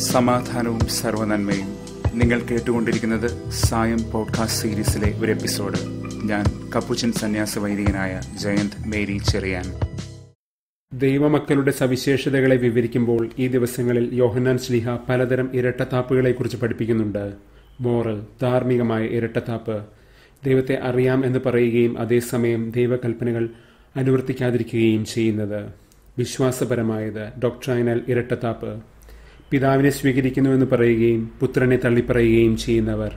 സമാധാനവും സർവനന്മയും നിങ്ങൾ കേട്ടുകൊണ്ടിരിക്കുന്നത് സായം പോഡ്കാസ്റ്റ് സീരീസിലെ ഒരു എപ്പിസോഡ്. ഞാൻ കപ്പുച്ചൻ സന്യാസ വൈദികനായ ജയന്ത് മേരി ചെറിയാൻ. ദൈവമക്കളുടെ സവിശേഷതകളെ വിവരിക്കുമ്പോൾ ഈ ദിവസങ്ങളിൽ യോഹന്നാൻ ശ്ലീഹ പലതരം ഇരട്ടത്താപ്പുകളെക്കുറിച്ച് പഠിപ്പിക്കുന്നുണ്ട്. മോറൽ ധാർമ്മികമായ ഇരട്ടത്താപ്പ്. ദൈവത്തെ അറിയാം എന്ന് പറയുകയും അതേസമയം ദൈവകൽപ്പനകൾ അനുവർത്തിക്കാതിരിക്കുകയും ചെയ്യുന്നത്. വിശ്വാസപരമായത് ഡോക്ട്രൈനൽ ഇരട്ടത്താപ്പ്. പിതാവിനെ സ്വീകരിക്കുന്നുവെന്ന് പറയുകയും പുത്രനെ തള്ളിപ്പറയുകയും ചെയ്യുന്നവർ.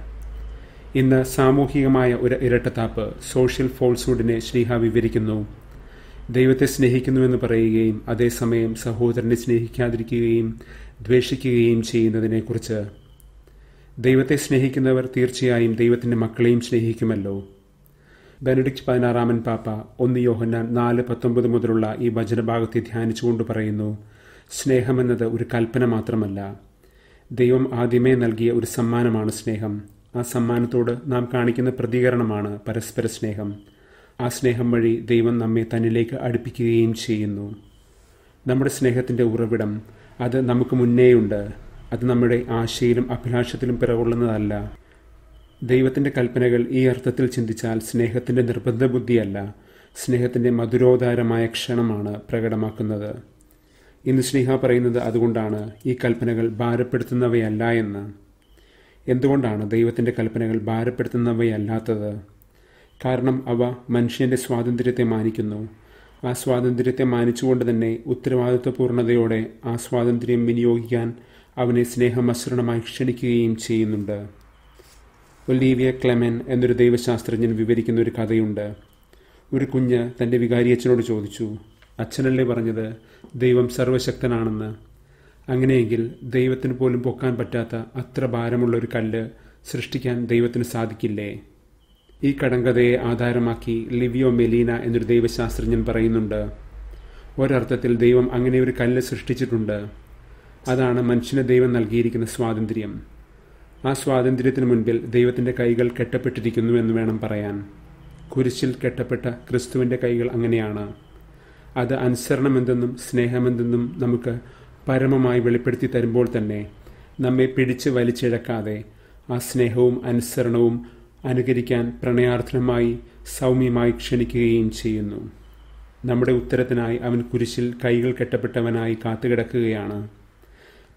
ഇന്ന് സാമൂഹികമായ ഒരു ഇരട്ടത്താപ്പ് സോഷ്യൽ ഫോൾസ്ഹുഡിനെ ശ്രീഹ വിവരിക്കുന്നു. ദൈവത്തെ സ്നേഹിക്കുന്നുവെന്ന് പറയുകയും അതേസമയം സഹോദരനെ സ്നേഹിക്കാതിരിക്കുകയും ദ്വേഷിക്കുകയും ചെയ്യുന്നതിനെക്കുറിച്ച്. ദൈവത്തെ സ്നേഹിക്കുന്നവർ തീർച്ചയായും ദൈവത്തിന്റെ മക്കളെയും സ്നേഹിക്കുമല്ലോ. ബെനഡിക്റ്റ് പതിനാറാമൻ പാപ്പ ഒന്ന് യോഹന്നാൻ നാല് പത്തൊമ്പത് മുതലുള്ള ഈ വചനഭാഗത്തെ ധ്യാനിച്ചുകൊണ്ട് പറയുന്നു സ്നേഹമെന്നത് ഒരു കൽപ്പന മാത്രമല്ല. ദൈവം ആദ്യമേ നൽകിയ ഒരു സമ്മാനമാണ് സ്നേഹം. ആ സമ്മാനത്തോട് നാം കാണിക്കുന്ന പ്രതികരണമാണ് പരസ്പര സ്നേഹം. ആ സ്നേഹം വഴി ദൈവം നമ്മെ തന്നിലേക്ക് അടുപ്പിക്കുകയും ചെയ്യുന്നു. നമ്മുടെ സ്നേഹത്തിന്റെ ഉറവിടം അത് നമുക്ക് മുന്നേയുണ്ട്. അത് നമ്മുടെ ആശയിലും അഭിലാഷത്തിലും പിറകൊള്ളുന്നതല്ല. ദൈവത്തിന്റെ കൽപ്പനകൾ ഈ അർത്ഥത്തിൽ ചിന്തിച്ചാൽ സ്നേഹത്തിന്റെ നിർബന്ധ ബുദ്ധിയല്ല സ്നേഹത്തിന്റെ മധുരോദാരമായ ക്ഷണമാണ് പ്രകടമാക്കുന്നത്. ഇന്ന് സ്നേഹ പറയുന്നത് അതുകൊണ്ടാണ് ഈ കൽപ്പനകൾ ഭാരപ്പെടുത്തുന്നവയല്ല എന്ന്. എന്തുകൊണ്ടാണ് ദൈവത്തിന്റെ കൽപ്പനകൾ ഭാരപ്പെടുത്തുന്നവയല്ലാത്തത്? കാരണം അവ മനുഷ്യന്റെ സ്വാതന്ത്ര്യത്തെ മാനിക്കുന്നു. ആ സ്വാതന്ത്ര്യത്തെ മാനിച്ചുകൊണ്ട് തന്നെ ഉത്തരവാദിത്വപൂർണതയോടെ ആ സ്വാതന്ത്ര്യം വിനിയോഗിക്കാൻ അവനെ സ്നേഹമസൃണമായി ക്ഷണിക്കുകയും ചെയ്യുന്നുണ്ട്. ഒലീവിയ ക്ലെമൻ എന്നൊരു ദൈവശാസ്ത്രജ്ഞൻ വിവരിക്കുന്ന ഒരു കഥയുണ്ട്. ഒരു കുഞ്ഞ് തന്റെ വികാരിയച്ഛനോട് ചോദിച്ചു അച്ഛനല്ലേ പറഞ്ഞത്? ദൈവം സർവശക്തനാണെന്ന്. അങ്ങനെയെങ്കിൽ ദൈവത്തിന് പോലും പൊക്കാൻ പറ്റാത്ത അത്ര ഭാരമുള്ള ഒരു കല്ല് സൃഷ്ടിക്കാൻ ദൈവത്തിന് സാധിക്കില്ലേ? ഈ കടങ്കഥയെ ആധാരമാക്കി ലിവിയോ മെലീന എന്നൊരു ദൈവശാസ്ത്രജ്ഞൻ പറയുന്നുണ്ട്. ഒരർത്ഥത്തിൽ ദൈവം അങ്ങനെ ഒരു കല്ല് സൃഷ്ടിച്ചിട്ടുണ്ട്. അതാണ് മനുഷ്യന് ദൈവം നൽകിയിരിക്കുന്ന സ്വാതന്ത്ര്യം. ആ സ്വാതന്ത്ര്യത്തിന് മുൻപിൽ ദൈവത്തിന്റെ കൈകൾ കെട്ടപ്പെട്ടിരിക്കുന്നു എന്ന് വേണം പറയാൻ. കുരിശിൽ കെട്ടപ്പെട്ട ക്രിസ്തുവിന്റെ കൈകൾ അങ്ങനെയാണ്. അത് അനുസരണമെന്തെന്നും സ്നേഹമെന്തെന്നും നമുക്ക് പരമമായി വെളിപ്പെടുത്തി തരുമ്പോൾ തന്നെ നമ്മെ പിടിച്ച് വലിച്ചിഴക്കാതെ ആ സ്നേഹവും അനുസരണവും അനുകരിക്കാൻ പ്രണയാർത്ഥനമായി സൗമ്യമായി ക്ഷണിക്കുകയും ചെയ്യുന്നു. നമ്മുടെ ഉത്തരത്തിനായി അവൻ കുരിശിൽ കൈകൾ കെട്ടപ്പെട്ടവനായി കാത്തുകിടക്കുകയാണ്.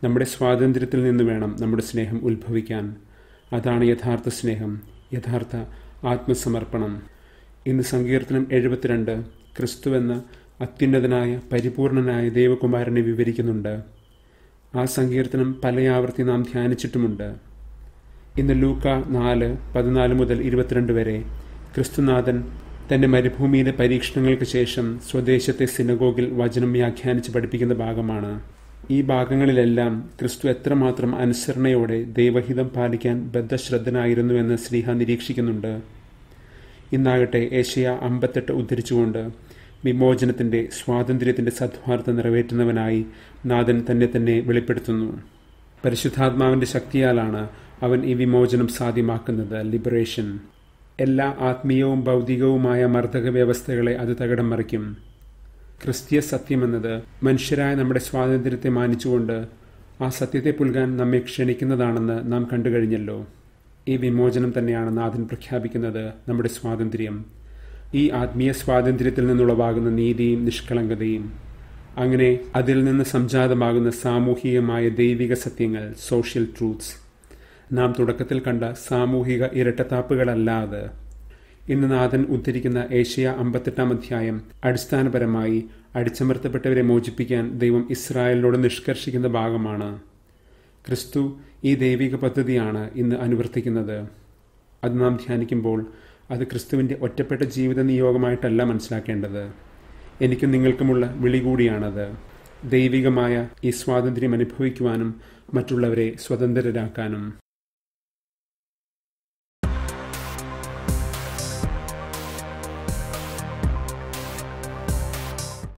നമ്മുടെ സ്വാതന്ത്ര്യത്തിൽ നിന്ന് വേണം നമ്മുടെ സ്നേഹം ഉത്ഭവിക്കാൻ. അതാണ് യഥാർത്ഥ സ്നേഹം യഥാർത്ഥ ആത്മസമർപ്പണം. ഇന്ന് സങ്കീർത്തനം എഴുപത്തിരണ്ട് ക്രിസ്തുവെന്ന അത്യുന്നതനായ പരിപൂർണനായ ദേവകുമാരനെ വിവരിക്കുന്നുണ്ട്. ആ സങ്കീർത്തനം പലയാവർത്തി നാം ധ്യാനിച്ചിട്ടുമുണ്ട്. ഇന്ന് ലൂക്ക നാല് പതിനാല് മുതൽ ഇരുപത്തിരണ്ട് വരെ ക്രിസ്തുനാഥൻ തന്റെ മരുഭൂമിയിലെ പരീക്ഷണങ്ങൾക്ക് ശേഷം സ്വദേശത്തെ സിനഗോഗിൽ വചനം വ്യാഖ്യാനിച്ച് പഠിപ്പിക്കുന്ന ഭാഗമാണ്. ഈ ഭാഗങ്ങളിലെല്ലാം ക്രിസ്തു എത്രമാത്രം അനുസരണയോടെ ദൈവഹിതം പാലിക്കാൻ ബദ്ധശ്രദ്ധനായിരുന്നുവെന്ന് ശ്രീഹ നിരീക്ഷിക്കുന്നുണ്ട്. ഇന്നാകട്ടെ ഏഷ്യ അമ്പത്തെട്ട് ഉദ്ധരിച്ചുകൊണ്ട് വിമോചനത്തിന്റെ സ്വാതന്ത്ര്യത്തിന്റെ സദ്വാർത്ത നിറവേറ്റുന്നവനായി നാഥൻ തന്നെ തന്നെ വെളിപ്പെടുത്തുന്നു. പരിശുദ്ധാത്മാവിന്റെ ശക്തിയാലാണ് അവൻ ഈ വിമോചനം സാധ്യമാക്കുന്നത്. ലിബറേഷൻ എല്ലാ ആത്മീയവും ഭൗതികവുമായ മർദ്ദക വ്യവസ്ഥകളെ അത് തകിടം മറിക്കും. ക്രിസ്തീയ സത്യമെന്നത് മനുഷ്യരായ നമ്മുടെ സ്വാതന്ത്ര്യത്തെ മാനിച്ചുകൊണ്ട് ആ സത്യത്തെ പുൽകാൻ നമ്മെ ക്ഷണിക്കുന്നതാണെന്ന് നാം കണ്ടു കഴിഞ്ഞല്ലോ. ഈ വിമോചനം തന്നെയാണ് നാഥൻ പ്രഖ്യാപിക്കുന്നത് നമ്മുടെ സ്വാതന്ത്ര്യം. ഈ ആത്മീയ സ്വാതന്ത്ര്യത്തിൽ നിന്നുളവാകുന്ന നീതിയും നിഷ്കളങ്കതയും. അങ്ങനെ അതിൽ നിന്ന് സംജാതമാകുന്ന സാമൂഹികമായ ദൈവിക സത്യങ്ങൾ സോഷ്യൽ ട്രൂത്ത്സ് നാം തുടക്കത്തിൽ കണ്ട സാമൂഹിക ഇരട്ടത്താപ്പുകളല്ലാതെ. ഇന്ന് നാഥൻ ഉദ്ധരിക്കുന്ന ഏഷ്യ അമ്പത്തെട്ടാം അധ്യായം അടിസ്ഥാനപരമായി അടിച്ചമർത്തപ്പെട്ടവരെ മോചിപ്പിക്കാൻ ദൈവം ഇസ്രായേലിനോട് നിഷ്കർഷിക്കുന്ന ഭാഗമാണ്. ക്രിസ്തു ഈ ദൈവിക പദ്ധതിയാണ് ഇന്ന് അനുവർത്തിക്കുന്നത്. അത് നാം ധ്യാനിക്കുമ്പോൾ അത് ക്രിസ്തുവിന്റെ ഒറ്റപ്പെട്ട ജീവിത നിയോഗമായിട്ടല്ല മനസ്സിലാക്കേണ്ടത്. എനിക്കും നിങ്ങൾക്കുമുള്ള വിളി കൂടിയാണത്. ദൈവികമായ ഈ സ്വാതന്ത്ര്യം അനുഭവിക്കുവാനും മറ്റുള്ളവരെ സ്വതന്ത്രരാക്കാനും.